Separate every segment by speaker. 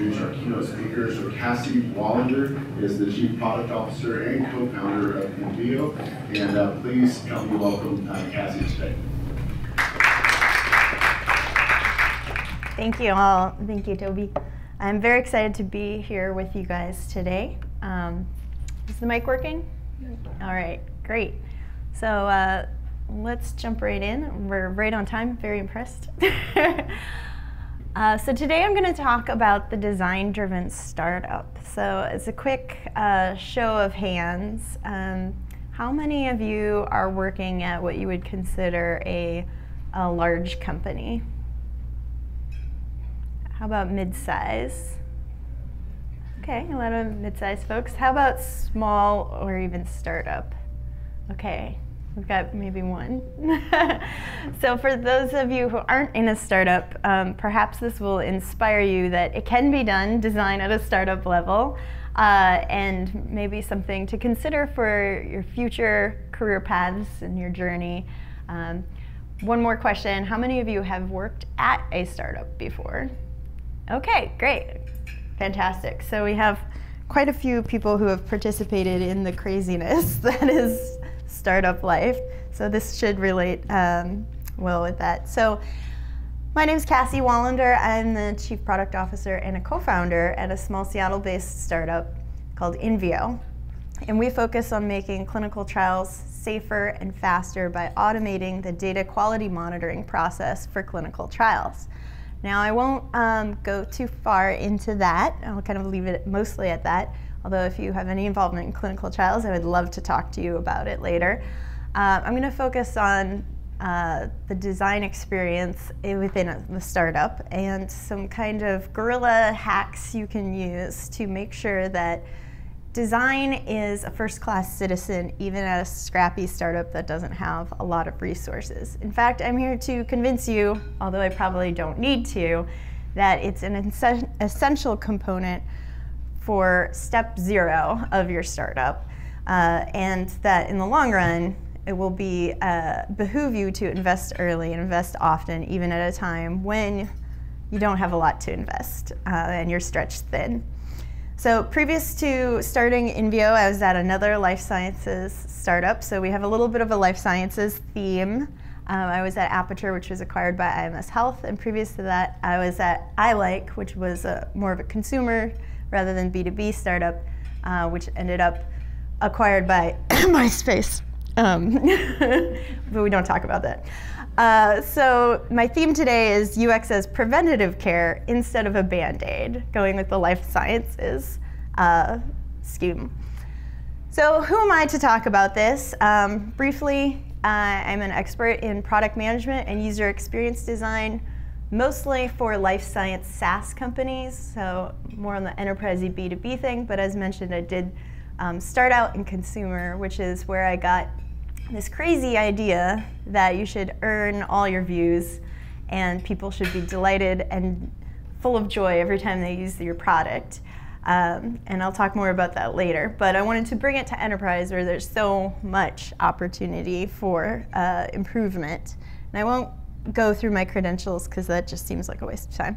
Speaker 1: introduce our keynote speaker. So Cassie Wallender is the Chief Product Officer and co-founder of Invio. And uh, please help me welcome uh, Cassie today.
Speaker 2: Thank you all. Thank you, Toby. I'm very excited to be here with you guys today. Um, is the mic working? All right, great. So uh, let's jump right in. We're right on time, very impressed. uh, so today I'm going to talk about the design-driven startup. So it's a quick uh, show of hands. Um, how many of you are working at what you would consider a, a large company? How about mid-size? Okay, a lot of mid-sized folks. How about small or even startup? Okay, we've got maybe one. so for those of you who aren't in a startup, um, perhaps this will inspire you that it can be done, design at a startup level, uh, and maybe something to consider for your future career paths and your journey. Um, one more question, how many of you have worked at a startup before? Okay, great. Fantastic. So we have quite a few people who have participated in the craziness that is startup life. So this should relate um, well with that. So my name is Cassie Wallender. I'm the Chief Product Officer and a co-founder at a small Seattle-based startup called Invio. And we focus on making clinical trials safer and faster by automating the data quality monitoring process for clinical trials. Now I won't um, go too far into that. I'll kind of leave it mostly at that. Although if you have any involvement in clinical trials, I would love to talk to you about it later. Uh, I'm going to focus on uh, the design experience within a, the startup and some kind of guerrilla hacks you can use to make sure that Design is a first class citizen even at a scrappy startup that doesn't have a lot of resources. In fact, I'm here to convince you, although I probably don't need to, that it's an essential component for step zero of your startup, uh, and that in the long run, it will be uh, behoove you to invest early and invest often, even at a time when you don't have a lot to invest uh, and you're stretched thin. So previous to starting Invio, I was at another life sciences startup. So we have a little bit of a life sciences theme. Um, I was at Appature, which was acquired by IMS Health, and previous to that, I was at iLike, which was a, more of a consumer rather than B2B startup, uh, which ended up acquired by MySpace. Um, but we don't talk about that. Uh, so my theme today is UX as preventative care instead of a band-aid, going with the life sciences uh, scheme. So who am I to talk about this? Um, briefly, uh, I'm an expert in product management and user experience design, mostly for life science SaaS companies, so more on the enterprise B2B thing, but as mentioned, I did um, start out in consumer, which is where I got this crazy idea that you should earn all your views and people should be delighted and full of joy every time they use your product. Um, and I'll talk more about that later. But I wanted to bring it to enterprise where there's so much opportunity for uh, improvement. And I won't go through my credentials because that just seems like a waste of time.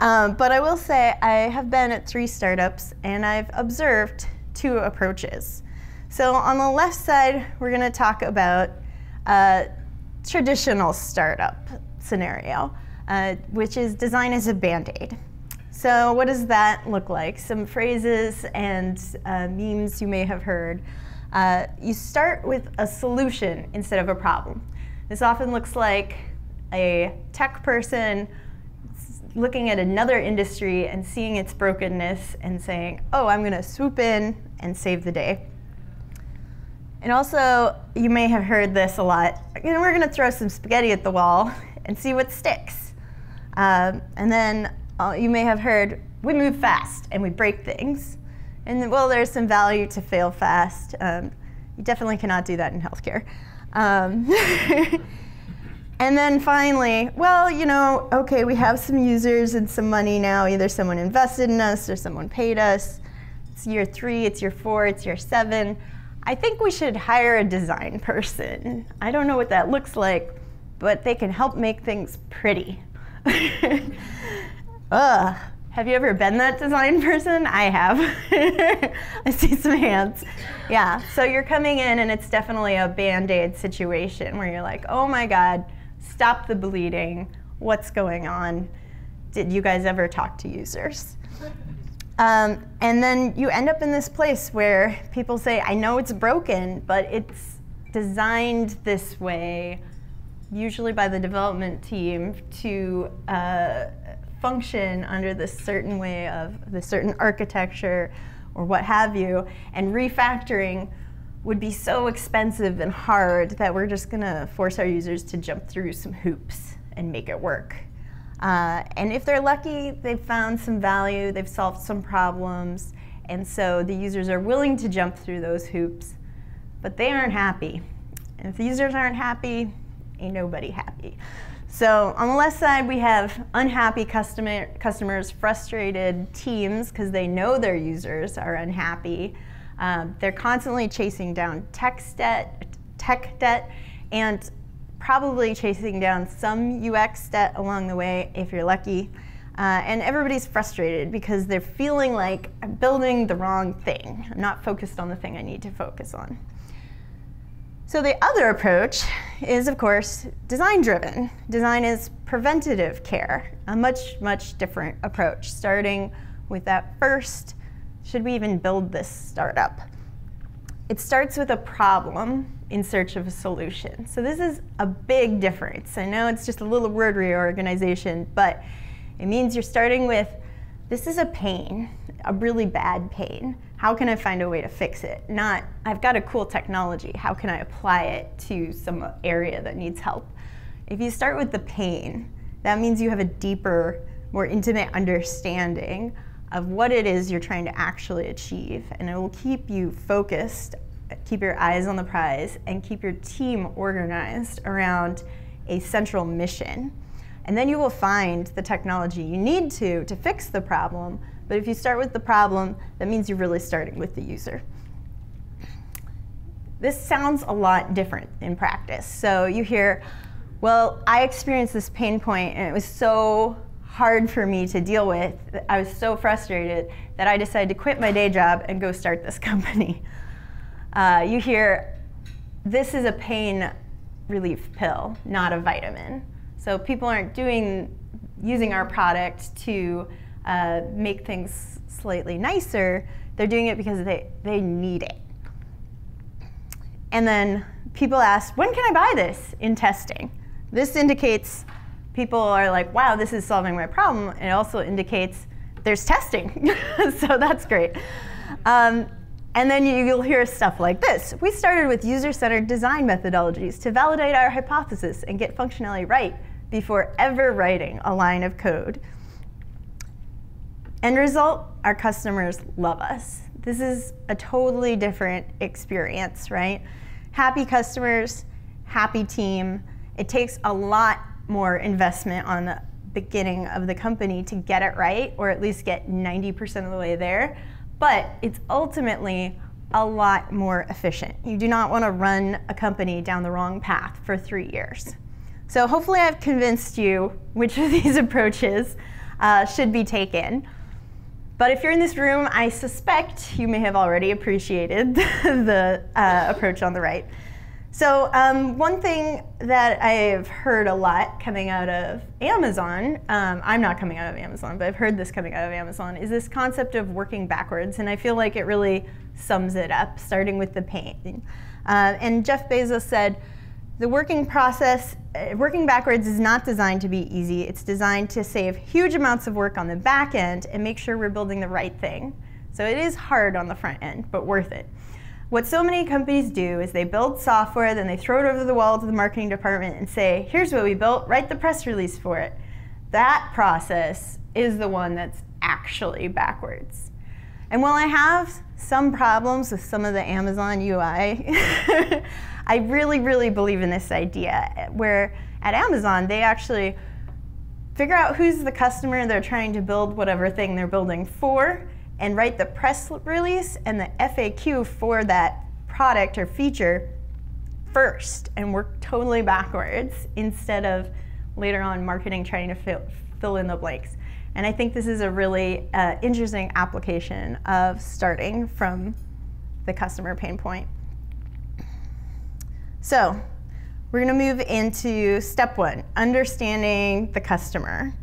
Speaker 2: Um, but I will say I have been at three startups and I've observed two approaches. So on the left side, we're going to talk about a traditional startup scenario, uh, which is design as a band-aid. So what does that look like? Some phrases and uh, memes you may have heard. Uh, you start with a solution instead of a problem. This often looks like a tech person looking at another industry and seeing its brokenness and saying, oh, I'm going to swoop in and save the day. And also, you may have heard this a lot. You know, we're going to throw some spaghetti at the wall and see what sticks. Um, and then uh, you may have heard, we move fast and we break things. And well, there's some value to fail fast. Um, you definitely cannot do that in healthcare. Um, and then finally, well, you know, okay, we have some users and some money now. Either someone invested in us or someone paid us. It's year three, it's year four, it's year seven. I think we should hire a design person. I don't know what that looks like, but they can help make things pretty. Ugh, Have you ever been that design person? I have. I see some hands. Yeah, so you're coming in and it's definitely a band aid situation where you're like, oh my God, stop the bleeding. What's going on? Did you guys ever talk to users? Um, and then you end up in this place where people say, I know it's broken, but it's designed this way, usually by the development team, to uh, function under this certain way of the certain architecture or what have you, and refactoring would be so expensive and hard that we're just gonna force our users to jump through some hoops and make it work. Uh, and if they're lucky, they've found some value, they've solved some problems, and so the users are willing to jump through those hoops, but they aren't happy. And if the users aren't happy, ain't nobody happy. So on the left side, we have unhappy customer, customers, frustrated teams because they know their users are unhappy. Um, they're constantly chasing down tech debt, tech debt, and probably chasing down some UX debt along the way if you're lucky. Uh, and everybody's frustrated because they're feeling like I'm building the wrong thing. I'm not focused on the thing I need to focus on. So the other approach is, of course, design-driven. Design is preventative care, a much, much different approach, starting with that first, should we even build this startup? It starts with a problem in search of a solution. So this is a big difference. I know it's just a little word reorganization, but it means you're starting with, this is a pain, a really bad pain how can I find a way to fix it? Not, I've got a cool technology, how can I apply it to some area that needs help? If you start with the pain, that means you have a deeper, more intimate understanding of what it is you're trying to actually achieve. And it will keep you focused, keep your eyes on the prize, and keep your team organized around a central mission. And then you will find the technology you need to to fix the problem, but if you start with the problem, that means you're really starting with the user. This sounds a lot different in practice. So you hear, well, I experienced this pain point and it was so hard for me to deal with. I was so frustrated that I decided to quit my day job and go start this company. Uh, you hear, this is a pain relief pill, not a vitamin. So people aren't doing, using our product to uh, make things slightly nicer, they're doing it because they, they need it. And then people ask, when can I buy this in testing? This indicates people are like, wow, this is solving my problem. It also indicates there's testing. so that's great. Um, and then you'll hear stuff like this. We started with user-centered design methodologies to validate our hypothesis and get functionality right before ever writing a line of code. End result, our customers love us. This is a totally different experience, right? Happy customers, happy team. It takes a lot more investment on the beginning of the company to get it right, or at least get 90% of the way there. But it's ultimately a lot more efficient. You do not want to run a company down the wrong path for three years. So hopefully I've convinced you which of these approaches uh, should be taken. But if you're in this room, I suspect you may have already appreciated the uh, approach on the right. So um, one thing that I've heard a lot coming out of Amazon, um, I'm not coming out of Amazon, but I've heard this coming out of Amazon, is this concept of working backwards. And I feel like it really sums it up, starting with the pain. Uh, and Jeff Bezos said, the working process, uh, working backwards is not designed to be easy. It's designed to save huge amounts of work on the back end and make sure we're building the right thing. So it is hard on the front end, but worth it. What so many companies do is they build software, then they throw it over the wall to the marketing department and say, here's what we built, write the press release for it. That process is the one that's actually backwards. And while I have some problems with some of the Amazon UI, I really, really believe in this idea where at Amazon, they actually figure out who's the customer they're trying to build whatever thing they're building for and write the press release and the FAQ for that product or feature first and work totally backwards instead of later on marketing trying to fill, fill in the blanks. And I think this is a really uh, interesting application of starting from the customer pain point. So we're going to move into step one, understanding the customer.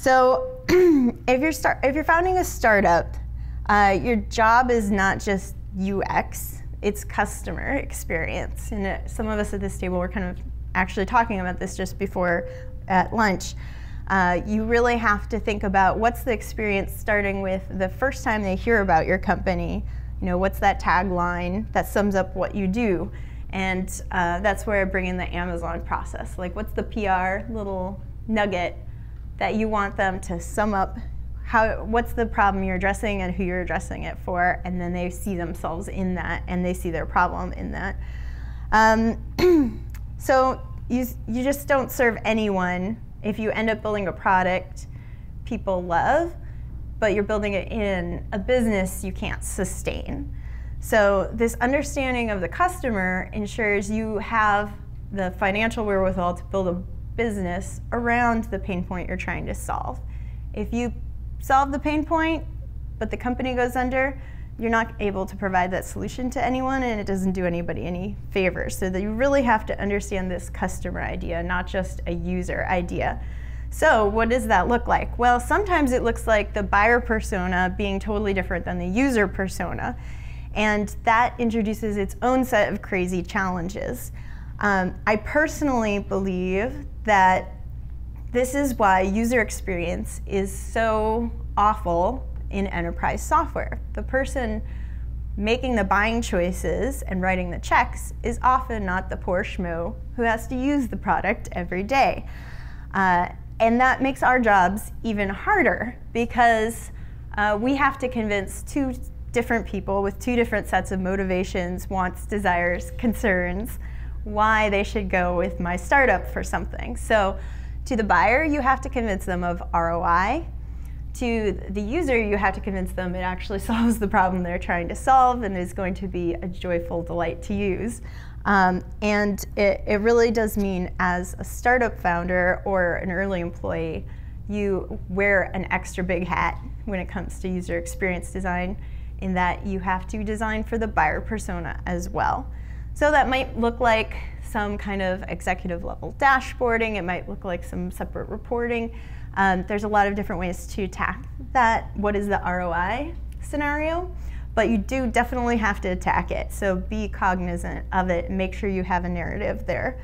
Speaker 2: So if you're start, if you're founding a startup, uh, your job is not just UX; it's customer experience. And it, some of us at this table were kind of actually talking about this just before at lunch. Uh, you really have to think about what's the experience starting with the first time they hear about your company. You know, what's that tagline that sums up what you do? And uh, that's where I bring in the Amazon process. Like, what's the PR little nugget that you want them to sum up? How, what's the problem you're addressing and who you're addressing it for? And then they see themselves in that and they see their problem in that. Um, so you, you just don't serve anyone if you end up building a product people love, but you're building it in a business you can't sustain. So this understanding of the customer ensures you have the financial wherewithal to build a business around the pain point you're trying to solve. If you solve the pain point, but the company goes under, you're not able to provide that solution to anyone and it doesn't do anybody any favors. So that you really have to understand this customer idea, not just a user idea. So what does that look like? Well, sometimes it looks like the buyer persona being totally different than the user persona. And that introduces its own set of crazy challenges. Um, I personally believe that this is why user experience is so awful in enterprise software. The person making the buying choices and writing the checks is often not the poor schmo who has to use the product every day. Uh, and that makes our jobs even harder because uh, we have to convince two different people with two different sets of motivations, wants, desires, concerns, why they should go with my startup for something. So to the buyer, you have to convince them of ROI. To the user, you have to convince them it actually solves the problem they're trying to solve and is going to be a joyful delight to use. Um, and it, it really does mean as a startup founder or an early employee, you wear an extra big hat when it comes to user experience design in that you have to design for the buyer persona as well. So that might look like some kind of executive level dashboarding, it might look like some separate reporting. Um, there's a lot of different ways to attack that. What is the ROI scenario? But you do definitely have to attack it. So be cognizant of it make sure you have a narrative there.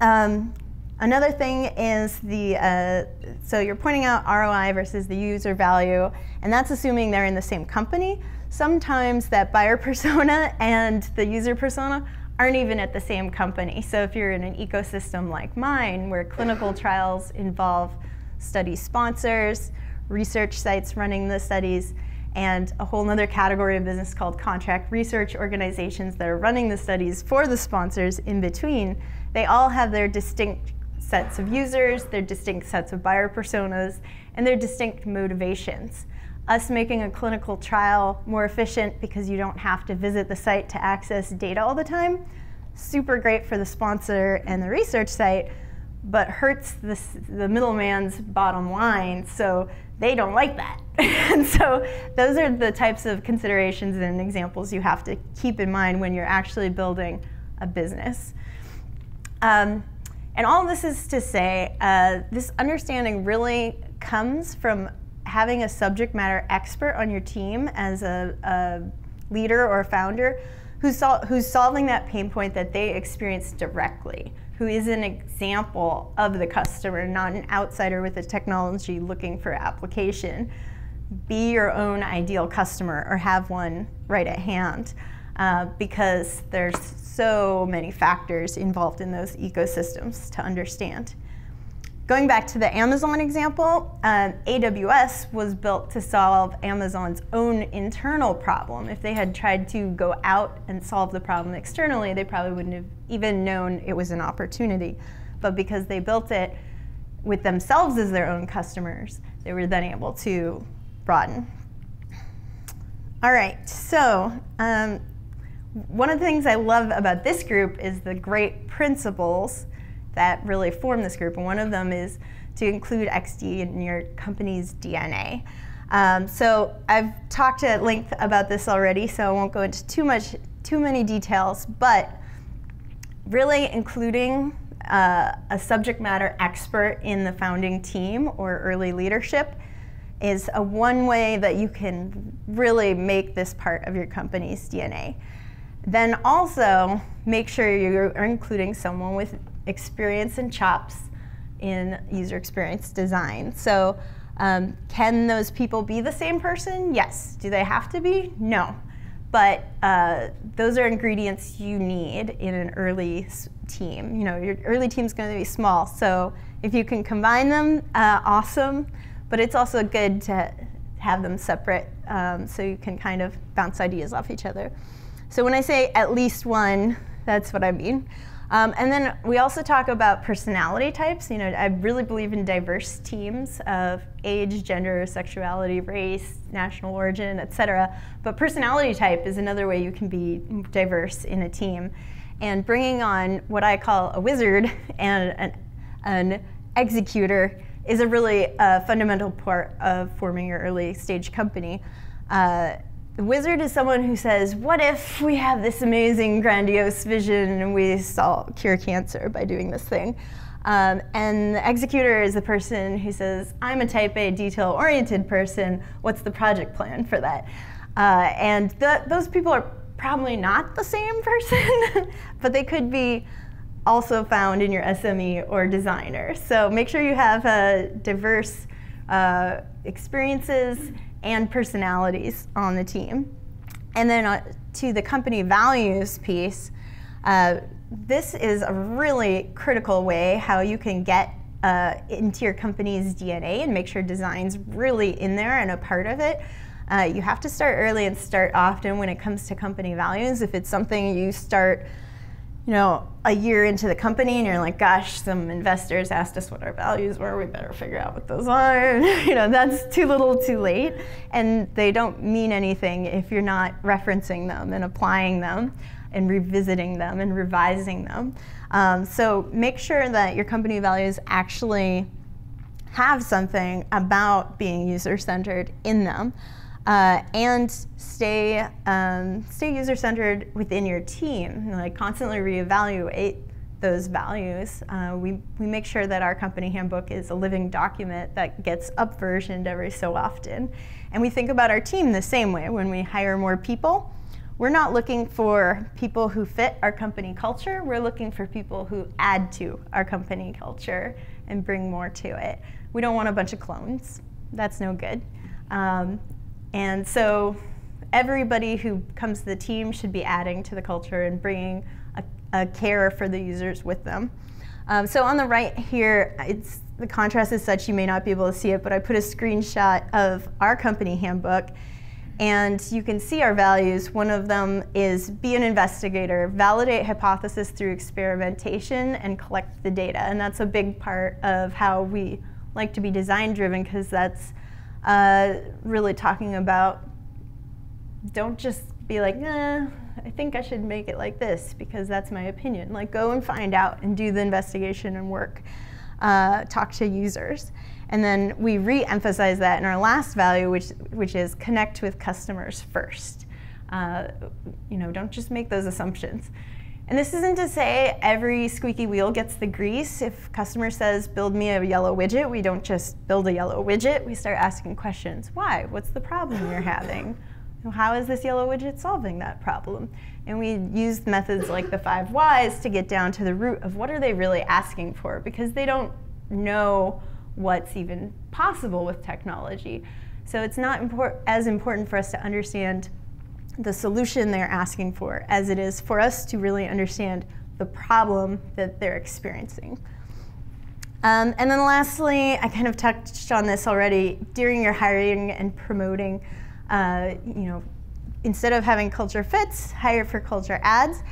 Speaker 2: Um, Another thing is the, uh, so you're pointing out ROI versus the user value, and that's assuming they're in the same company. Sometimes that buyer persona and the user persona aren't even at the same company. So if you're in an ecosystem like mine, where clinical trials involve study sponsors, research sites running the studies, and a whole other category of business called contract research organizations that are running the studies for the sponsors in between, they all have their distinct sets of users, their distinct sets of buyer personas, and their distinct motivations. Us making a clinical trial more efficient because you don't have to visit the site to access data all the time, super great for the sponsor and the research site, but hurts the, the middleman's bottom line, so they don't like that. and so those are the types of considerations and examples you have to keep in mind when you're actually building a business. Um, and all this is to say, uh, this understanding really comes from having a subject matter expert on your team as a, a leader or a founder who's, sol who's solving that pain point that they experience directly, who is an example of the customer, not an outsider with a technology looking for application. Be your own ideal customer or have one right at hand uh, because there's so many factors involved in those ecosystems to understand. Going back to the Amazon example, um, AWS was built to solve Amazon's own internal problem. If they had tried to go out and solve the problem externally, they probably wouldn't have even known it was an opportunity. But because they built it with themselves as their own customers, they were then able to broaden. All right, so um, one of the things I love about this group is the great principles that really form this group. And one of them is to include XD in your company's DNA. Um, so I've talked at length about this already, so I won't go into too much, too many details, but really including uh, a subject matter expert in the founding team or early leadership is a one way that you can really make this part of your company's DNA. Then also make sure you're including someone with experience and chops in user experience design. So um, can those people be the same person? Yes. Do they have to be? No. But uh, those are ingredients you need in an early team. You know, your early team is going to be small, so if you can combine them, uh, awesome. But it's also good to have them separate um, so you can kind of bounce ideas off each other. So when I say at least one, that's what I mean. Um, and then we also talk about personality types. You know, I really believe in diverse teams of age, gender, sexuality, race, national origin, etc. But personality type is another way you can be diverse in a team. And bringing on what I call a wizard and an, an executor is a really uh, fundamental part of forming your early stage company. Uh, the wizard is someone who says, What if we have this amazing, grandiose vision and we solve, cure cancer by doing this thing? Um, and the executor is the person who says, I'm a type A detail oriented person. What's the project plan for that? Uh, and the, those people are probably not the same person, but they could be also found in your SME or designer. So make sure you have uh, diverse uh, experiences and personalities on the team. And then uh, to the company values piece, uh, this is a really critical way how you can get uh, into your company's DNA and make sure design's really in there and a part of it. Uh, you have to start early and start often when it comes to company values. If it's something you start you know, a year into the company and you're like, gosh, some investors asked us what our values were, we better figure out what those are. you know, that's too little too late. And they don't mean anything if you're not referencing them and applying them and revisiting them and revising them. Um, so make sure that your company values actually have something about being user-centered in them. Uh, and stay um, stay user centered within your team. Like constantly reevaluate those values. Uh, we we make sure that our company handbook is a living document that gets up versioned every so often, and we think about our team the same way when we hire more people. We're not looking for people who fit our company culture. We're looking for people who add to our company culture and bring more to it. We don't want a bunch of clones. That's no good. Um, and so everybody who comes to the team should be adding to the culture and bringing a, a care for the users with them. Um, so on the right here, it's, the contrast is such you may not be able to see it, but I put a screenshot of our company handbook and you can see our values. One of them is be an investigator, validate hypothesis through experimentation, and collect the data. And that's a big part of how we like to be design driven because that's uh, really talking about don't just be like, I think I should make it like this because that's my opinion. Like, go and find out and do the investigation and work. Uh, talk to users. And then we re emphasize that in our last value, which, which is connect with customers first. Uh, you know, don't just make those assumptions. And this isn't to say every squeaky wheel gets the grease. If customer says, build me a yellow widget, we don't just build a yellow widget. We start asking questions. Why? What's the problem you're having? How is this yellow widget solving that problem? And we use methods like the five whys to get down to the root of what are they really asking for because they don't know what's even possible with technology. So it's not import as important for us to understand the solution they're asking for as it is for us to really understand the problem that they're experiencing. Um, and then lastly, I kind of touched on this already, during your hiring and promoting, uh, you know, instead of having culture fits, hire for culture adds.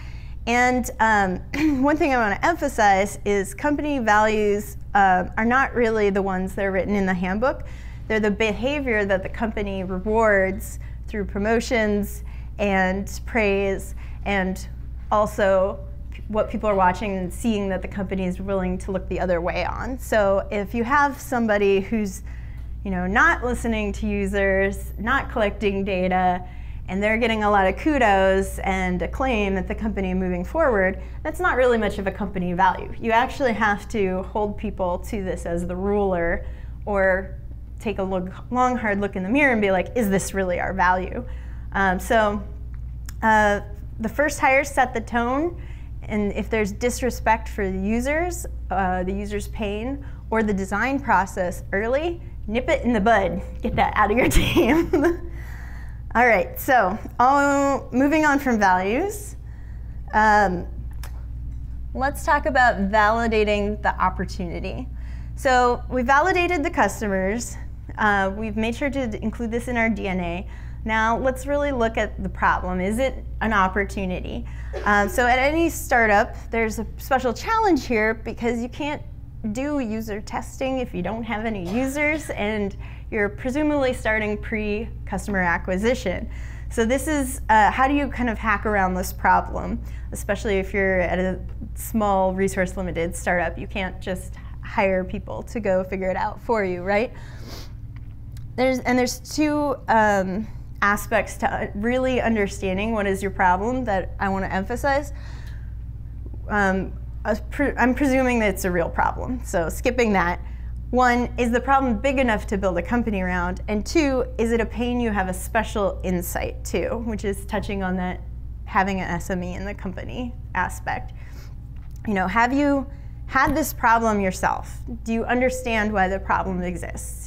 Speaker 2: And um, one thing I want to emphasize is company values uh, are not really the ones that are written in the handbook. They're the behavior that the company rewards through promotions and praise and also what people are watching and seeing that the company is willing to look the other way on. So if you have somebody who's you know, not listening to users, not collecting data, and they're getting a lot of kudos and acclaim at the company is moving forward, that's not really much of a company value. You actually have to hold people to this as the ruler or take a look, long, hard look in the mirror and be like, is this really our value? Um, so uh, the first hires set the tone, and if there's disrespect for the users, uh, the user's pain, or the design process early, nip it in the bud. Get that out of your team. All right, so moving on from values, um, let's talk about validating the opportunity. So we validated the customers. Uh, we've made sure to include this in our DNA. Now let's really look at the problem. Is it an opportunity? Um, so at any startup, there's a special challenge here because you can't do user testing if you don't have any users and you're presumably starting pre-customer acquisition. So this is, uh, how do you kind of hack around this problem, especially if you're at a small resource limited startup. You can't just hire people to go figure it out for you, right? There's, and there's two um, aspects to really understanding what is your problem that I want to emphasize. Um, I'm presuming that it's a real problem, so skipping that. One, is the problem big enough to build a company around? And two, is it a pain you have a special insight to, which is touching on that having an SME in the company aspect. You know, have you had this problem yourself? Do you understand why the problem exists?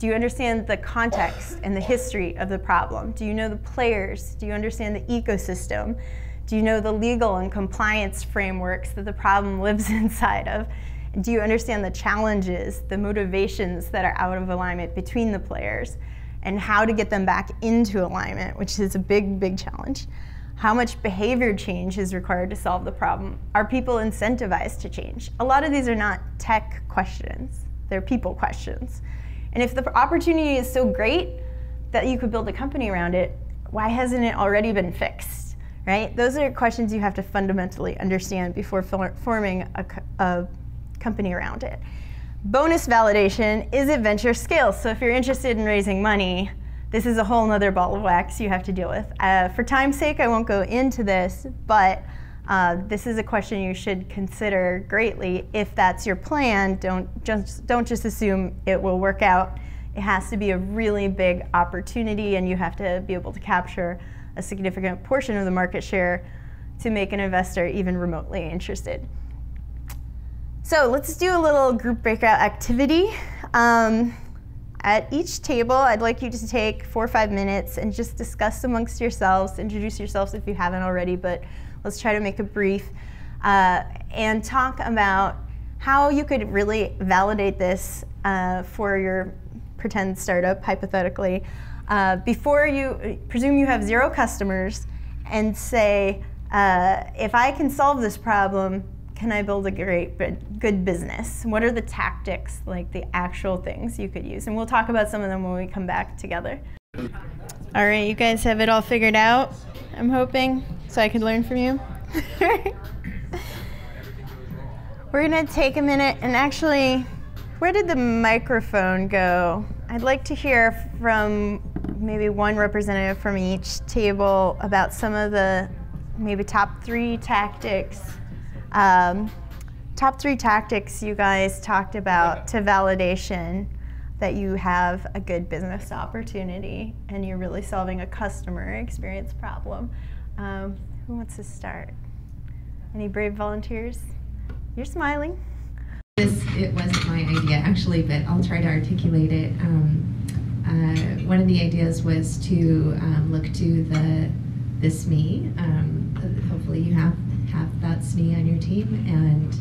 Speaker 2: Do you understand the context and the history of the problem? Do you know the players? Do you understand the ecosystem? Do you know the legal and compliance frameworks that the problem lives inside of? Do you understand the challenges, the motivations that are out of alignment between the players, and how to get them back into alignment, which is a big, big challenge? How much behavior change is required to solve the problem? Are people incentivized to change? A lot of these are not tech questions, they're people questions. And if the opportunity is so great that you could build a company around it, why hasn't it already been fixed? right? Those are questions you have to fundamentally understand before forming a, a company around it. Bonus validation is it venture scale. So if you're interested in raising money, this is a whole nother ball of wax you have to deal with. Uh, for time's sake, I won't go into this, but uh, this is a question you should consider greatly. If that's your plan, don't just, don't just assume it will work out. It has to be a really big opportunity and you have to be able to capture a significant portion of the market share to make an investor even remotely interested. So let's do a little group breakout activity. Um, at each table, I'd like you to take four or five minutes and just discuss amongst yourselves, introduce yourselves if you haven't already, but let's try to make it brief, uh, and talk about how you could really validate this uh, for your pretend startup, hypothetically, uh, before you presume you have zero customers and say, uh, if I can solve this problem, can I build a great, good business? What are the tactics, like the actual things you could use? And we'll talk about some of them when we come back together. All right, you guys have it all figured out, I'm hoping, so I could learn from you. We're gonna take a minute and actually, where did the microphone go? I'd like to hear from maybe one representative from each table about some of the maybe top three tactics. Um, top three tactics you guys talked about to validation that you have a good business opportunity and you're really solving a customer experience problem. Um, who wants to start? Any brave volunteers? You're smiling.
Speaker 3: This it wasn't my idea actually, but I'll try to articulate it. Um, uh, one of the ideas was to um, look to the SME. Um, hopefully, you have have that SME on your team and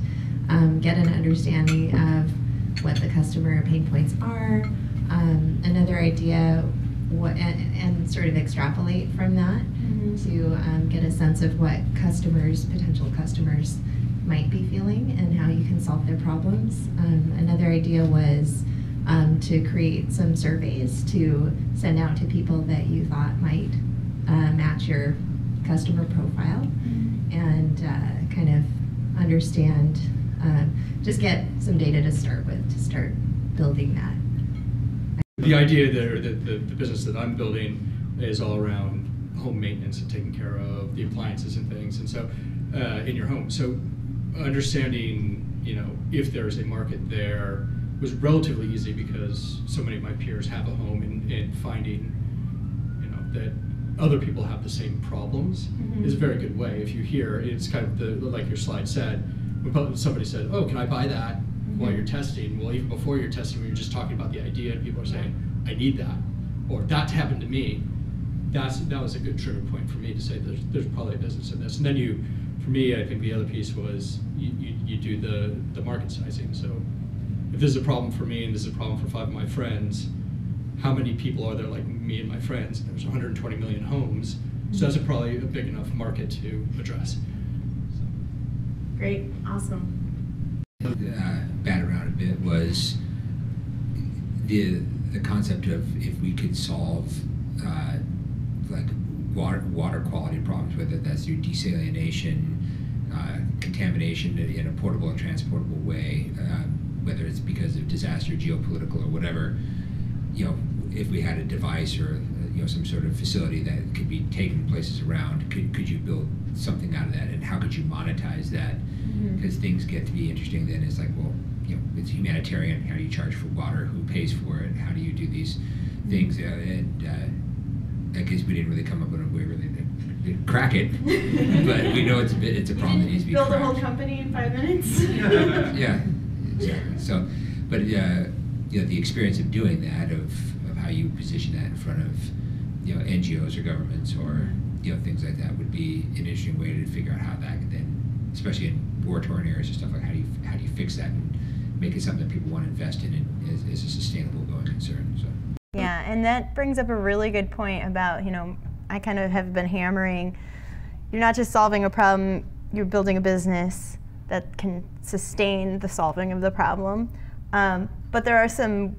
Speaker 3: um, get an understanding of what the customer pain points are. Um, another idea, what and, and, sort of extrapolate from that mm-hmm. to um, get a sense of what customers, potential customers, might be feeling and how you can solve their problems. Um, another idea was um, to create some surveys to send out to people that you thought might uh, match your customer profile and uh, kind of understand, uh, just get some data to start with to start building that.
Speaker 4: The idea there that the, the business that I'm building is all around home maintenance and taking care of the appliances and things, and so uh, in your home. So understanding, you know, if there is a market there was relatively easy because so many of my peers have a home, and, and finding, you know, that other people have the same problems
Speaker 2: Mhm.
Speaker 4: is a very good way. If you hear, it's kind of the like your slide said, when somebody said, "Oh, can I buy that?" While you're testing. Well, even before you're testing, when you're just talking about the idea, and people are saying, "I need that," or "That happened to me." That's that was a good trigger point for me to say there's there's probably a business in this. And then you, for me, I think the other piece was you, you, you do the the market sizing. So if this is a problem for me and this is a problem for five of my friends, how many people are there like me and my friends? There's 120 million homes, so that's a probably a big enough market to address.
Speaker 2: Great, awesome.
Speaker 5: Uh, bat around a bit was the the concept of if we could solve uh, like water water quality problems, whether that's through desalination, uh, contamination in a portable and transportable way, uh, whether it's because of disaster, geopolitical, or whatever. You know, if we had a device or uh, you know some sort of facility that could be taken places around, could could you build something out of that, and how could you monetize that? because things get to be interesting then it's like well you know it's humanitarian. How do you charge for water? Who pays for it? How do you do these things? Uh, and uh, I guess we didn't really come up with a way really to, to crack it. But we know it's a bit it's a problem that needs to be
Speaker 2: Build a whole company in five minutes.
Speaker 5: yeah exactly. So but uh, you know the experience of doing that of how you position that in front of you know NGOs or governments or you know things like that would be an interesting way to figure out how that could then especially in war-torn areas and stuff like how do you how do you fix that and make it something that people want to invest in and is, is a sustainable going concern so
Speaker 2: Yeah, and that brings up a really good point about, you know, I kind of have been hammering you're not just solving a problem, you're building a business that can sustain the solving of the problem. Um, but there are some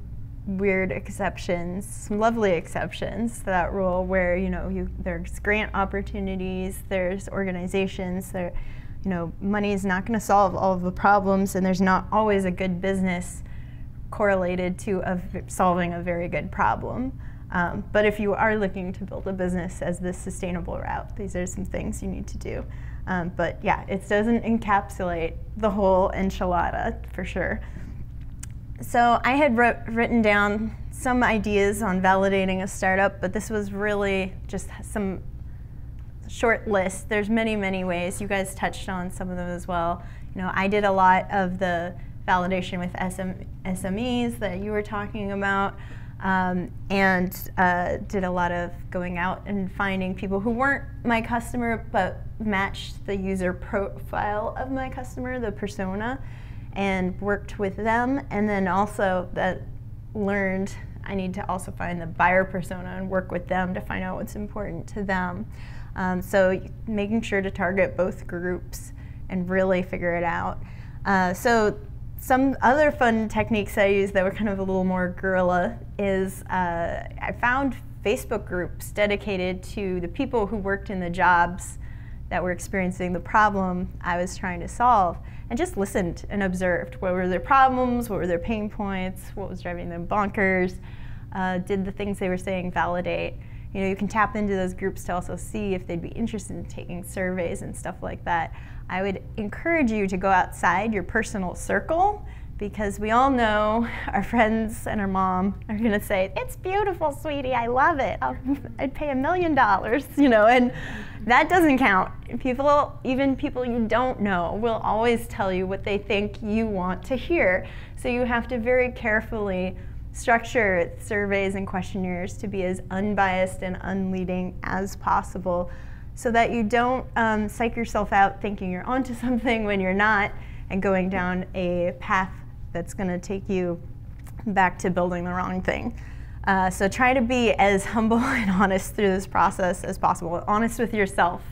Speaker 2: weird exceptions, some lovely exceptions to that rule where, you know, you, there's grant opportunities, there's organizations, there, you know, money is not going to solve all of the problems, and there's not always a good business correlated to a solving a very good problem. Um, but if you are looking to build a business as the sustainable route, these are some things you need to do. Um, but yeah, it doesn't encapsulate the whole enchilada for sure. So I had wrote, written down some ideas on validating a startup, but this was really just some short list. There's many, many ways. You guys touched on some of them as well. You know, I did a lot of the validation with SM, SMEs that you were talking about, um, and uh, did a lot of going out and finding people who weren't my customer but matched the user profile of my customer, the persona, and worked with them. And then also that learned I need to also find the buyer persona and work with them to find out what's important to them. Um, so making sure to target both groups and really figure it out. Uh, so some other fun techniques I use that were kind of a little more guerrilla is uh, I found Facebook groups dedicated to the people who worked in the jobs that were experiencing the problem I was trying to solve and just listened and observed what were their problems, what were their pain points, what was driving them bonkers, uh, did the things they were saying validate. You know, you can tap into those groups to also see if they'd be interested in taking surveys and stuff like that. I would encourage you to go outside your personal circle because we all know our friends and our mom are going to say, It's beautiful, sweetie, I love it. I'll, I'd pay a million dollars, you know, and that doesn't count. People, even people you don't know, will always tell you what they think you want to hear. So you have to very carefully structure surveys and questionnaires to be as unbiased and unleading as possible so that you don't um, psych yourself out thinking you're onto something when you're not and going down a path that's going to take you back to building the wrong thing. Uh, so try to be as humble and honest through this process as possible, honest with yourself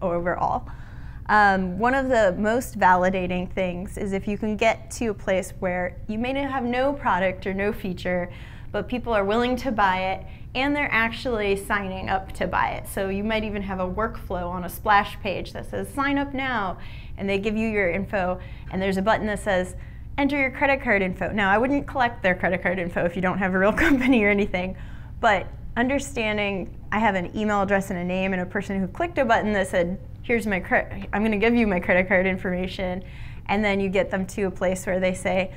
Speaker 2: overall. Um, one of the most validating things is if you can get to a place where you may not have no product or no feature, but people are willing to buy it and they're actually signing up to buy it. So you might even have a workflow on a splash page that says sign up now, and they give you your info, and there's a button that says enter your credit card info. Now, I wouldn't collect their credit card info if you don't have a real company or anything, but understanding I have an email address and a name and a person who clicked a button that said, here's my credit, I'm gonna give you my credit card information, and then you get them to a place where they say,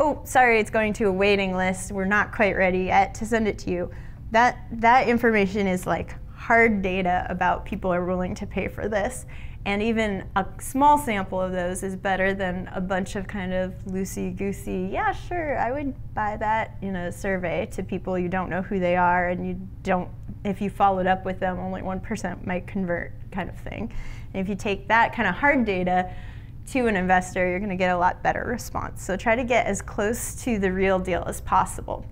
Speaker 2: oh, sorry, it's going to a waiting list, we're not quite ready yet to send it to you. That, that information is like hard data about people are willing to pay for this. And even a small sample of those is better than a bunch of kind of loosey goosey, yeah, sure, I would buy that in a survey to people you don't know who they are and you don't, if you followed up with them, only 1% might convert kind of thing. And if you take that kind of hard data to an investor, you're going to get a lot better response. So try to get as close to the real deal as possible.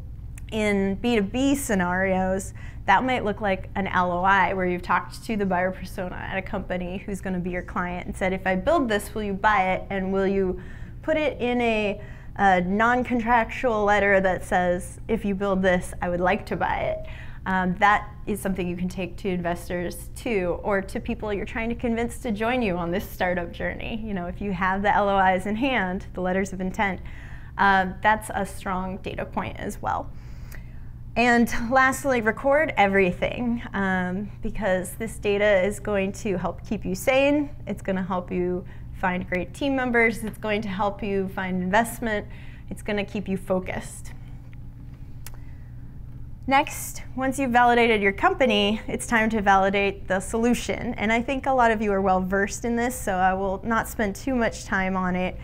Speaker 2: In B2B scenarios, that might look like an LOI where you've talked to the buyer persona at a company who's going to be your client and said, if I build this, will you buy it? And will you put it in a, a non contractual letter that says, if you build this, I would like to buy it? Um, that is something you can take to investors too, or to people you're trying to convince to join you on this startup journey. You know, if you have the LOIs in hand, the letters of intent, um, that's a strong data point as well. And lastly, record everything um, because this data is going to help keep you sane. It's going to help you find great team members. It's going to help you find investment. It's going to keep you focused. Next, once you've validated your company, it's time to validate the solution. And I think a lot of you are well versed in this, so I will not spend too much time on it.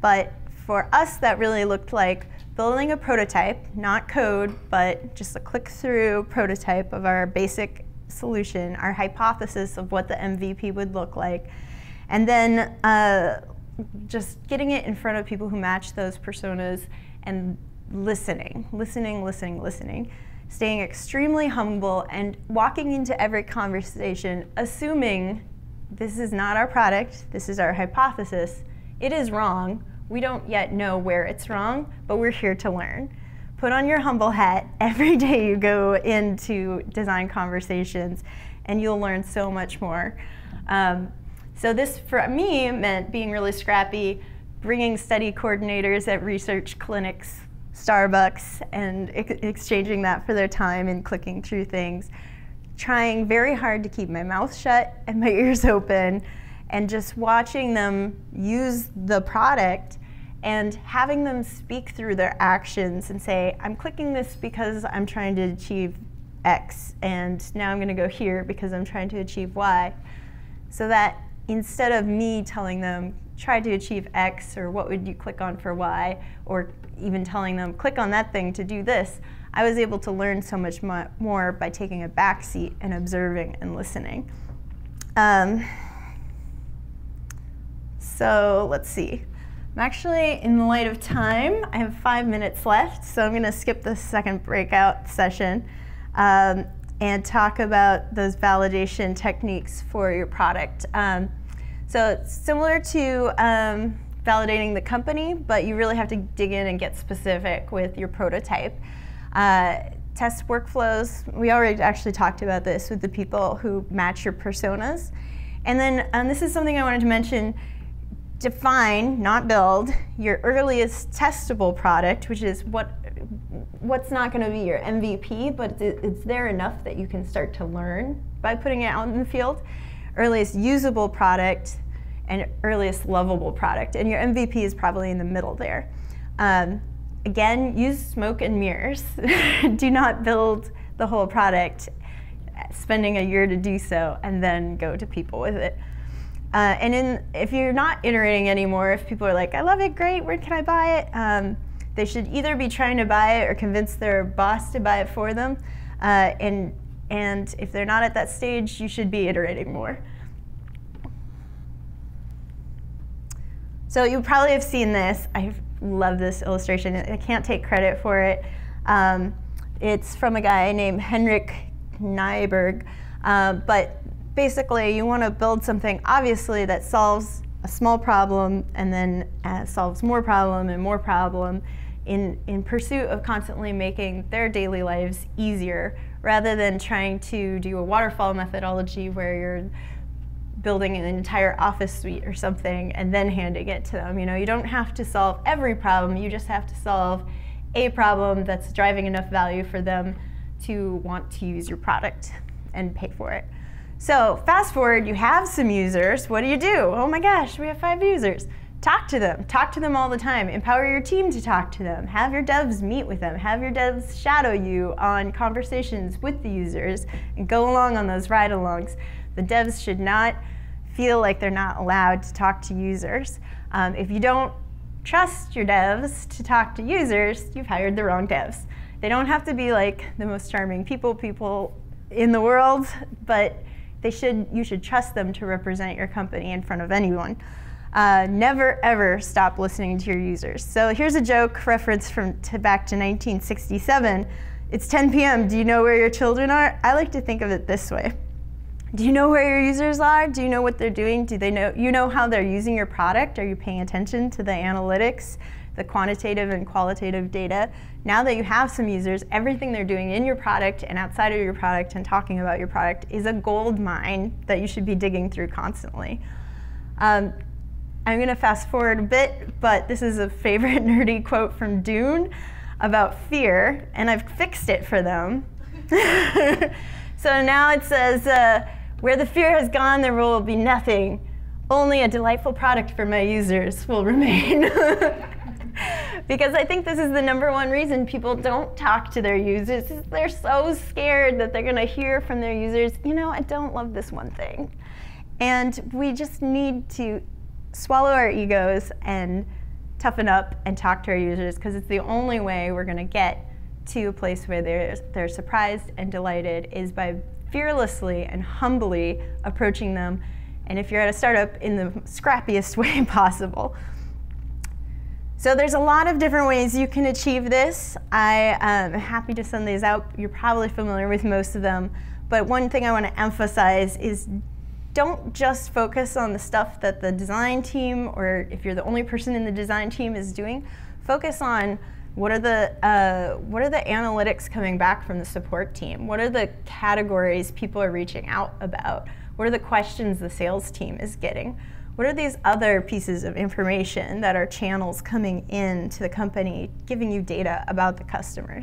Speaker 2: But for us, that really looked like building a prototype, not code, but just a click through prototype of our basic solution, our hypothesis of what the MVP would look like, and then uh, just getting it in front of people who match those personas and listening, listening, listening, listening, staying extremely humble and walking into every conversation assuming this is not our product, this is our hypothesis, it is wrong, we don't yet know where it's wrong, but we're here to learn. Put on your humble hat every day you go into design conversations, and you'll learn so much more. Um, so this, for me, meant being really scrappy, bringing study coordinators at research clinics, Starbucks, and ex exchanging that for their time and clicking through things. Trying very hard to keep my mouth shut and my ears open and just watching them use the product and having them speak through their actions and say, I'm clicking this because I'm trying to achieve X, and now I'm going to go here because I'm trying to achieve Y. So that instead of me telling them, try to achieve X, or what would you click on for Y, or even telling them, click on that thing to do this, I was able to learn so much more by taking a back seat and observing and listening. Um, so let's see. I'm actually, in the light of time, I have five minutes left, so I'm going to skip the second breakout session um, and talk about those validation techniques for your product. Um, so it's similar to um, validating the company, but you really have to dig in and get specific with your prototype. Uh, test workflows, we already actually talked about this with the people who match your personas. And then um, this is something I wanted to mention, define, not build, your earliest testable product, which is what what's not going to be your MVP, but it's there enough that you can start to learn by putting it out in the field. Earliest usable product and earliest lovable product, and your MVP is probably in the middle there. Um, again, use smoke and mirrors. do not build the whole product, spending a year to do so, and then go to people with it. Uh, and in, if you're not iterating anymore, if people are like, I love it, great, where can I buy it? Um, they should either be trying to buy it or convince their boss to buy it for them. Uh, and, and if they're not at that stage, you should be iterating more. So you probably have seen this. I love this illustration. I can't take credit for it. Um, it's from a guy named Henrik Kniberg. Uh, but basically you want to build something obviously that solves a small problem and then uh, solves more problem and more problem. in, in pursuit of constantly making their daily lives easier rather than trying to do a waterfall methodology where you're building an entire office suite or something and then handing it to them. You know, you don't have to solve every problem, you just have to solve a problem that's driving enough value for them to want to use your product and pay for it. So fast forward, you have some users. What do you do? Oh my gosh, we have five users. Talk to them. Talk to them all the time. Empower your team to talk to them. Have your devs meet with them. Have your devs shadow you on conversations with the users and go along on those ride alongs. The devs should not feel like they're not allowed to talk to users. Um, if you don't trust your devs to talk to users, you've hired the wrong devs. They don't have to be like the most charming people people in the world, but they should, you should trust them to represent your company in front of anyone. Uh, never ever stop listening to your users. So here's a joke reference from to back to 1967. It's 10 p.m. Do you know where your children are? I like to think of it this way. Do you know where your users are? Do you know what they're doing? Do they know you know how they're using your product? Are you paying attention to the analytics, the quantitative and qualitative data? Now that you have some users, everything they're doing in your product and outside of your product and talking about your product is a gold mine that you should be digging through constantly. Um, I'm going to fast forward a bit, but this is a favorite nerdy quote from Dune about fear, and I've fixed it for them. so now it says, uh, where the fear has gone, there will be nothing. Only a delightful product for my users will remain. because I think this is the number one reason people don't talk to their users. They're so scared that they're going to hear from their users, you know, I don't love this one thing. And we just need to swallow our egos and toughen up and talk to our users because it's the only way we're going to get to a place where they're, they're surprised and delighted is by fearlessly and humbly approaching them. And if you're at a startup, in the scrappiest way possible. So there's a lot of different ways you can achieve this. I am happy to send these out. You're probably familiar with most of them. But one thing I want to emphasize is don't just focus on the stuff that the design team, or if you're the only person in the design team, is doing. Focus on what are the uh, what are the analytics coming back from the support team? What are the categories people are reaching out about? What are the questions the sales team is getting? What are these other pieces of information that are channels coming in to the company, giving you data about the customer?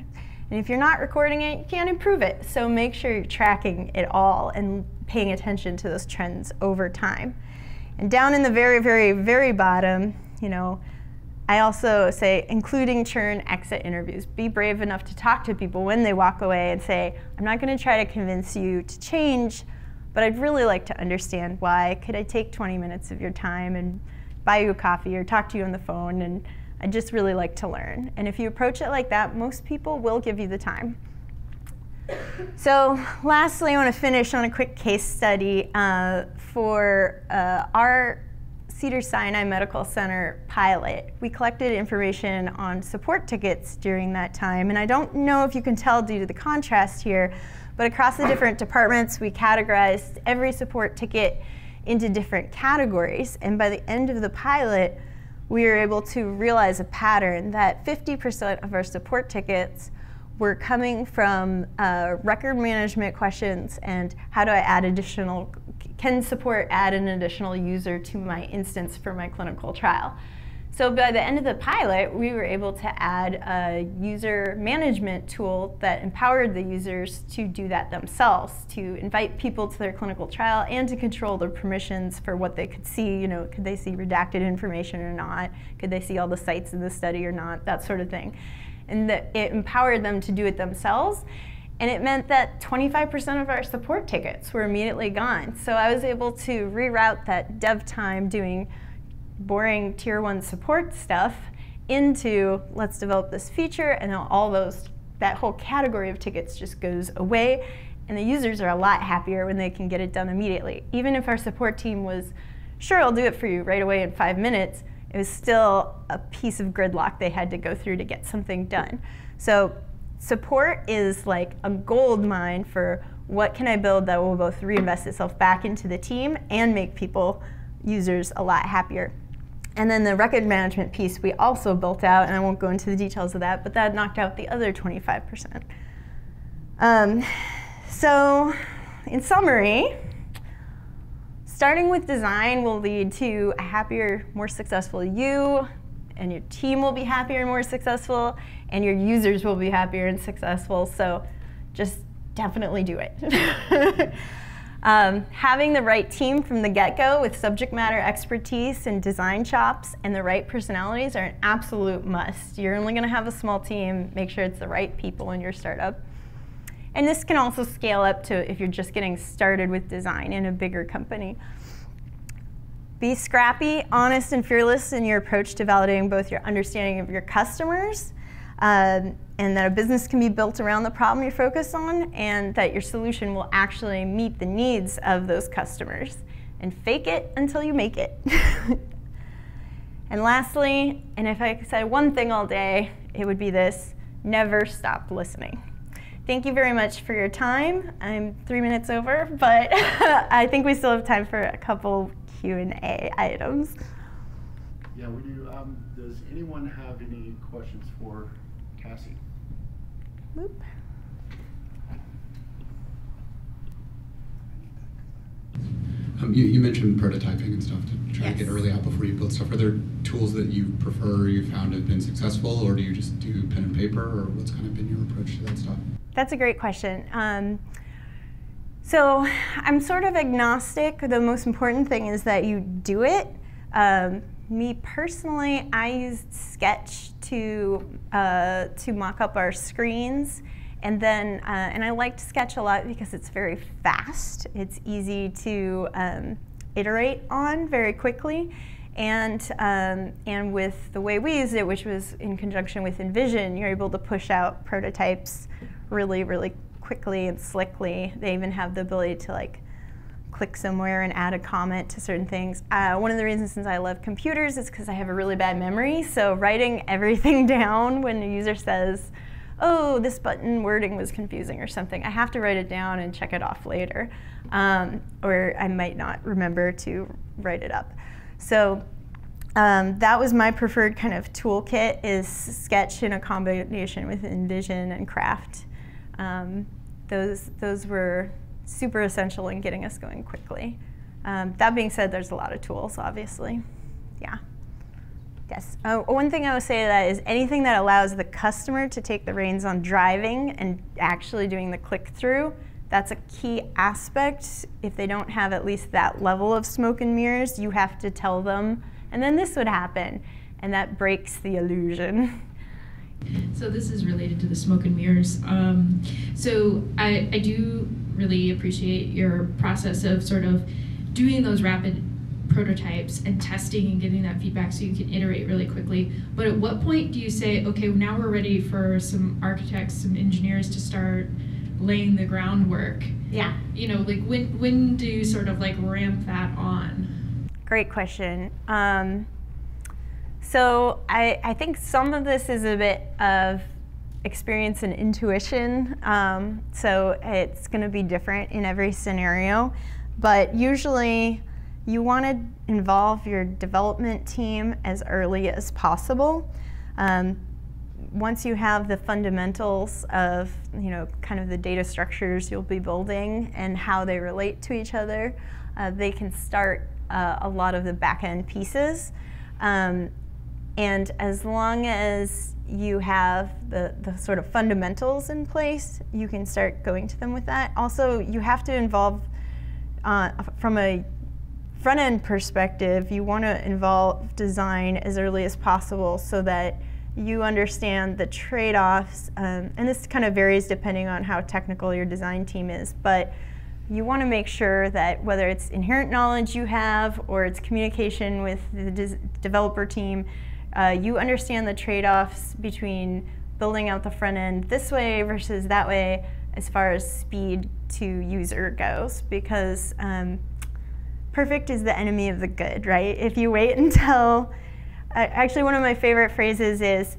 Speaker 2: And if you're not recording it, you can't improve it. So make sure you're tracking it all and paying attention to those trends over time. And down in the very, very, very bottom, you know, I also say including churn exit interviews. Be brave enough to talk to people when they walk away and say, I'm not going to try to convince you to change, but I'd really like to understand why. Could I take 20 minutes of your time and buy you a coffee or talk to you on the phone and I'd just really like to learn. And if you approach it like that, most people will give you the time. So lastly, I want to finish on a quick case study uh, for uh, our Cedars-Sinai Medical Center pilot. We collected information on support tickets during that time, and I don't know if you can tell due to the contrast here, but across the different departments, we categorized every support ticket into different categories, and by the end of the pilot, we were able to realize a pattern that 50% of our support tickets were coming from uh, record management questions and how do I add additional, can support add an additional user to my instance for my clinical trial. So by the end of the pilot, we were able to add a user management tool that empowered the users to do that themselves, to invite people to their clinical trial and to control their permissions for what they could see. You know, could they see redacted information or not? Could they see all the sites in the study or not? That sort of thing. And that it empowered them to do it themselves. And it meant that 25% of our support tickets were immediately gone. So I was able to reroute that dev time doing boring tier one support stuff into let's develop this feature and all those that whole category of tickets just goes away. And the users are a lot happier when they can get it done immediately. Even if our support team was sure i'll do it for you right away in five minutes it was still a piece of gridlock they had to go through to get something done. So support is like a gold mine for what can i build that will both reinvest itself back into the team and make people users a lot happier and then the record management piece we also built out, and I won't go into the details of that, but that knocked out the other 25%. Um, so, in summary, starting with design will lead to a happier, more successful you, and your team will be happier and more successful, and your users will be happier and successful. So, just definitely do it. Um, having the right team from the get-go with subject matter expertise and design chops and the right personalities are an absolute must. You're only going to have a small team. Make sure it's the right people in your startup. And this can also scale up to if you're just getting started with design in a bigger company. Be scrappy, honest, and fearless in your approach to validating both your understanding of your customers um, and that a business can be built around the problem you're focused on, and that your solution will actually meet the needs of those customers. And fake it until you make it. and lastly, and if I could say one thing all day, it would be this never stop listening. Thank you very much for your time. I'm three minutes over, but I think we still have time for a couple Q&A items.
Speaker 1: Yeah, we do. Um, does anyone have any questions for Cassie?
Speaker 2: Boop.
Speaker 6: Um, you, you mentioned prototyping and stuff to try to get early out before you build stuff. Are there tools that you prefer, you found have been successful, or do you just do pen and paper, or what's kind of been your approach to that stuff?
Speaker 2: That's a great question. Um, so I'm sort of agnostic. The most important thing is that you do it. Um, me personally, I used Sketch to uh, to mock up our screens, and then uh, and I liked Sketch a lot because it's very fast. It's easy to um, iterate on very quickly, and um, and with the way we used it, which was in conjunction with InVision, you're able to push out prototypes really, really quickly and slickly. They even have the ability to like click somewhere and add a comment to certain things. Uh, one of the reasons since I love computers is because I have a really bad memory. So writing everything down when a user says, oh, this button wording was confusing or something, I have to write it down and check it off later. Um, or I might not remember to write it up. So um, that was my preferred kind of toolkit is Sketch in a combination with InVision and Craft. Um, those, those were super essential in getting us going quickly. Um, that being said, there's a lot of tools, obviously. Yeah. Yes. Uh, one thing I would say to that is anything that allows the customer to take the reins on driving and actually doing the click through, that's a key aspect. If they don't have at least that level of smoke and mirrors, you have to tell them, and then this would happen. And that breaks the illusion.
Speaker 7: So this is related to the smoke and mirrors. Um, so I, I do really appreciate your process of sort of doing those rapid prototypes and testing and getting that feedback so you can iterate really quickly. But at what point do you say, okay, now we're ready for some architects, some engineers to start laying the groundwork?
Speaker 2: Yeah.
Speaker 7: You know, like when when do you sort of like ramp that on?
Speaker 2: Great question. Um, so I, I think some of this is a bit of experience and intuition. Um, so it's going to be different in every scenario. But usually you want to involve your development team as early as possible. Um, once you have the fundamentals of, you know, kind of the data structures you'll be building and how they relate to each other, uh, they can start uh, a lot of the back end pieces. Um, and as long as you have the, the sort of fundamentals in place, you can start going to them with that. Also, you have to involve, uh, from a front end perspective, you want to involve design as early as possible so that you understand the trade offs. Um, and this kind of varies depending on how technical your design team is. But you want to make sure that whether it's inherent knowledge you have or it's communication with the developer team, uh, you understand the trade-offs between building out the front end this way versus that way as far as speed to user goes because um, perfect is the enemy of the good right if you wait until uh, actually one of my favorite phrases is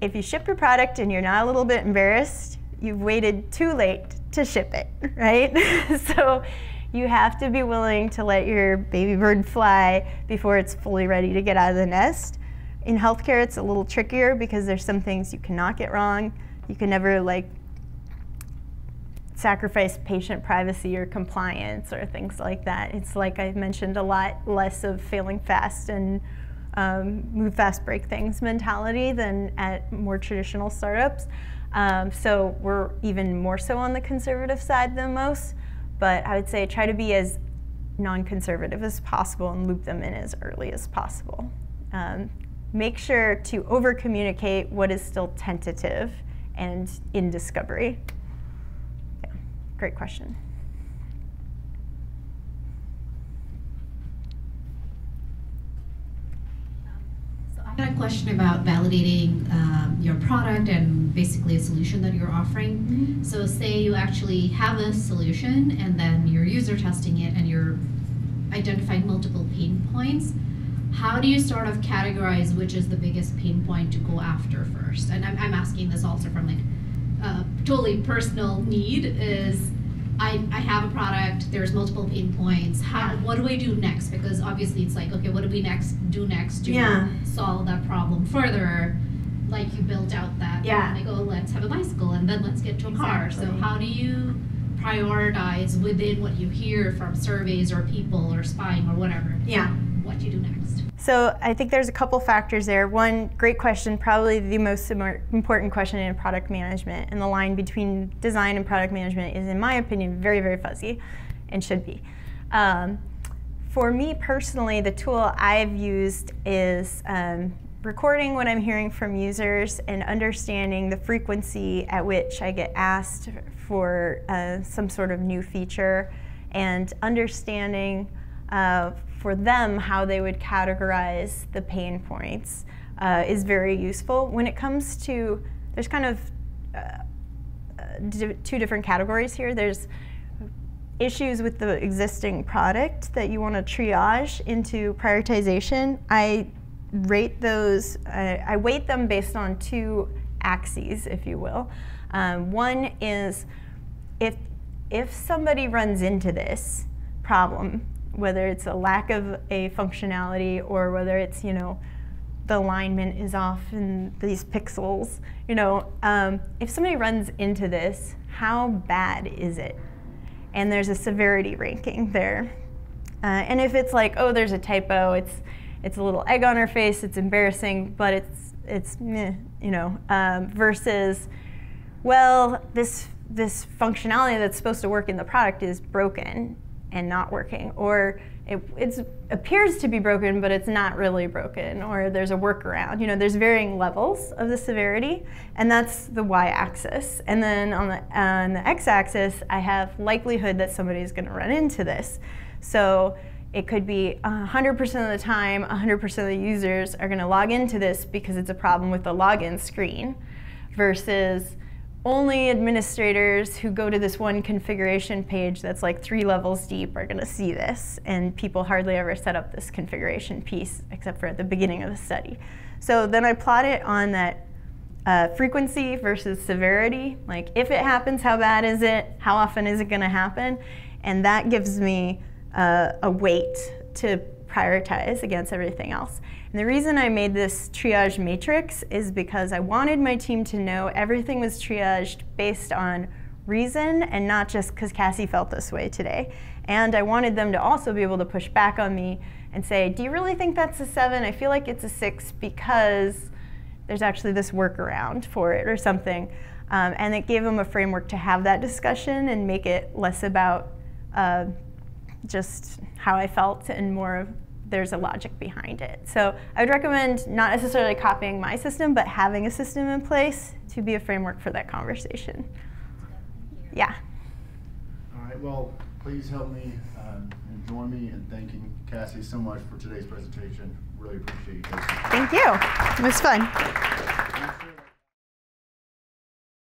Speaker 2: if you ship your product and you're not a little bit embarrassed you've waited too late to ship it right so You have to be willing to let your baby bird fly before it's fully ready to get out of the nest. In healthcare, it's a little trickier because there's some things you cannot get wrong. You can never like sacrifice patient privacy or compliance or things like that. It's like I mentioned a lot less of failing fast and um, move fast, break things mentality than at more traditional startups. Um, so we're even more so on the conservative side than most. But I would say try to be as non-conservative as possible and loop them in as early as possible. Um, make sure to over communicate what is still tentative and in discovery. Yeah, Great question.
Speaker 8: So I had a question about validating um, your product and basically a solution that you're offering.
Speaker 2: Mm-hmm.
Speaker 8: So say you actually have a solution and then you're user testing it and you're identifying multiple pain points. How do you sort of categorize which is the biggest pain point to go after first? And I'm, I'm asking this also from like uh, totally personal need is I, I have a product, there's multiple pain points. How what do I do next? Because obviously it's like, okay, what do we next do next to
Speaker 2: Yeah.
Speaker 8: solve that problem further? Like you built out that
Speaker 2: Yeah.
Speaker 8: like, oh let's have a bicycle and then let's get to a car. So how do you prioritize within what you hear from surveys or people or spying or whatever?
Speaker 2: Yeah.
Speaker 8: What do you do next.
Speaker 2: So I think there's a couple factors there. One, great question, probably the most important question in product management. And the line between design and product management is, in my opinion, very, very fuzzy and should be. Um, for me personally, the tool I've used is um, recording what I'm hearing from users and understanding the frequency at which I get asked for uh, some sort of new feature and understanding uh, for them how they would categorize the pain points uh, is very useful. When it comes to, there's kind of uh, uh, two different categories here. There's issues with the existing product that you want to triage into prioritization. I rate those, I I weight them based on two axes, if you will. Um, one is if, if somebody runs into this problem, whether it's a lack of a functionality or whether it's, you know, the alignment is off in these pixels, you know, um, if somebody runs into this, how bad is it? and there's a severity ranking there. Uh, and if it's like, oh, there's a typo, it's it's a little egg on her face, it's embarrassing, but it's it's meh, you know, um, versus, well, this this functionality that's supposed to work in the product is broken and not working, or it it's, appears to be broken, but it's not really broken, or there's a workaround. You know, there's varying levels of the severity, and that's the y-axis. And then on the on the x-axis, I have likelihood that somebody is going to run into this. So it could be 100% of the time, 100% of the users are going to log into this because it's a problem with the login screen, versus only administrators who go to this one configuration page that's like three levels deep are going to see this, and people hardly ever set up this configuration piece except for at the beginning of the study. So then I plot it on that uh, frequency versus severity. Like, if it happens, how bad is it? How often is it going to happen? And that gives me uh, a weight to prioritize against everything else. And the reason I made this triage matrix is because I wanted my team to know everything was triaged based on reason and not just because Cassie felt this way today. And I wanted them to also be able to push back on me and say, Do you really think that's a seven? I feel like it's a six because there's actually this workaround for it or something. Um, and it gave them a framework to have that discussion and make it less about uh, just how I felt and more of there's a logic behind it. So I would recommend not necessarily copying my system, but having a system in place to be a framework for that conversation. Yeah.
Speaker 1: All right, well, please help me um, and join me in thanking Cassie so much for today's presentation. Really appreciate you. Cassie.
Speaker 2: Thank you. It was fun.